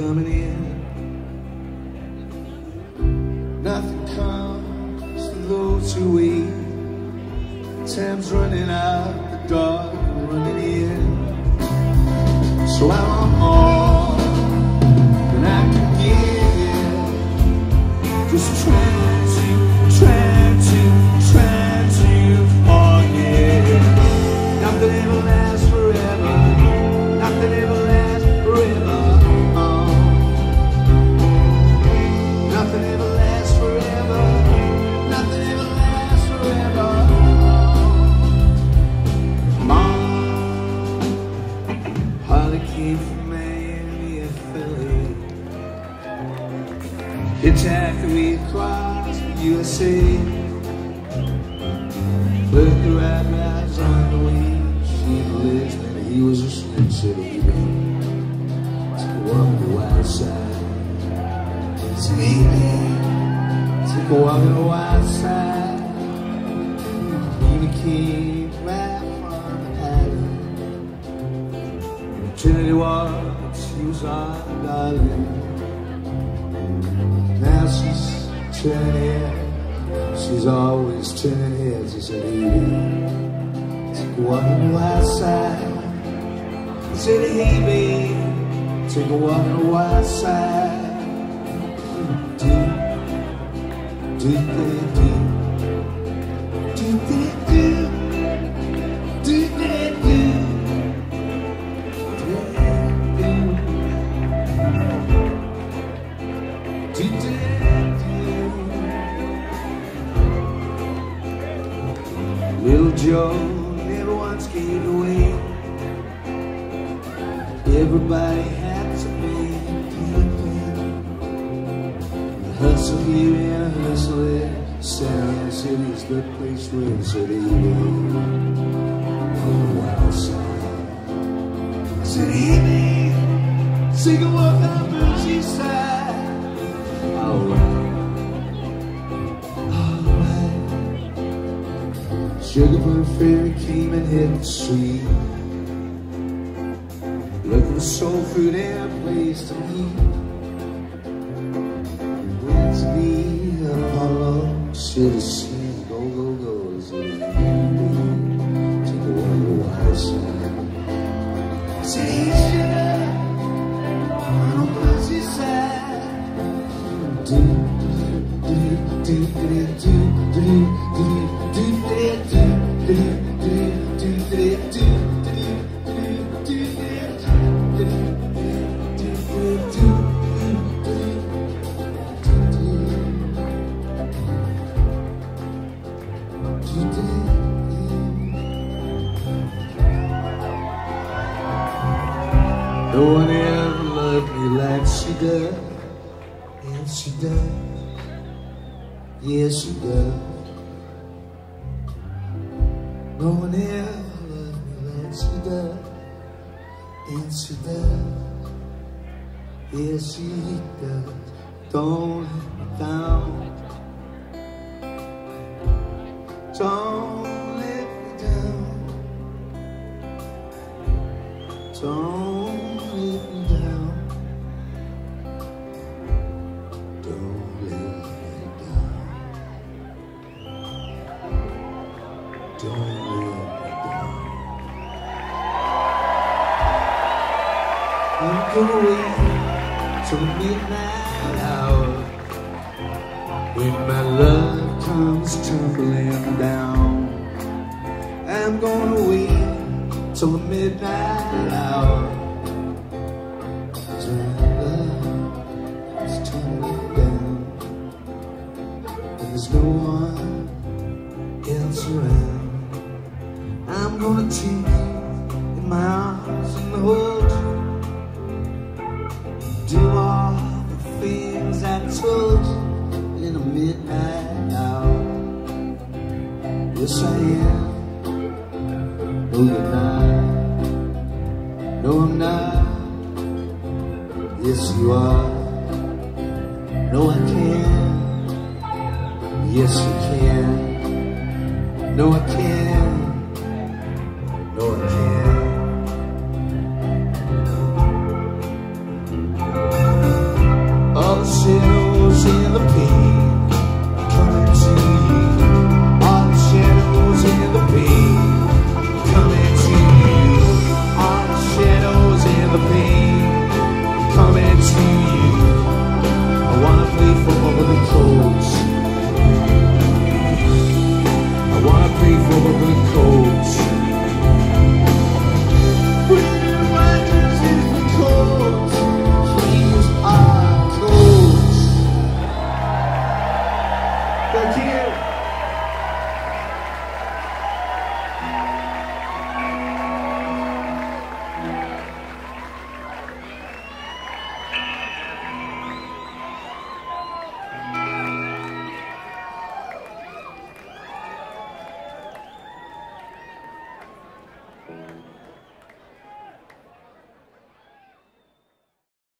coming in. Nothing comes to those who wait. Time's running out, the dark running in. So I want See, Flew through eyebrows on the wings She believes that he was a snitch citizen To go on the wild side. To me, To go on the wild side. You keep right from heaven In Trinity watch, she was our darling. Now she's turning She's always turning heads, he said, hey, take one last side. He said, hey, babe, take one last side. Deep, deep, deep, deep, deep, deep. Little Joe never once gave away. Everybody had to pay. Hustle here and hustle there. San City's the place where the city is. Oh, the wild side. City, babe. Sing a walk on Mercy side. Alright. Alright. Sugar Plum Fairy came and hit the street. Looking for soul food and a place to eat. Let's be Apollo, city No one ever loved me like she does. And she does. Yes, she does. No one ever loved me like she does. And she does. Yes, she does. Don't let me down. away to midnight hour when my love comes tumbling down. I'm gonna wait till midnight hour. Till my love is tumbling down, there's no one else around. I'm gonna take Yes, I am. No, you're not. No, I'm not. Yes, you are. No, I can. Yes, you can. No, I can. No, I can. All the shadows in the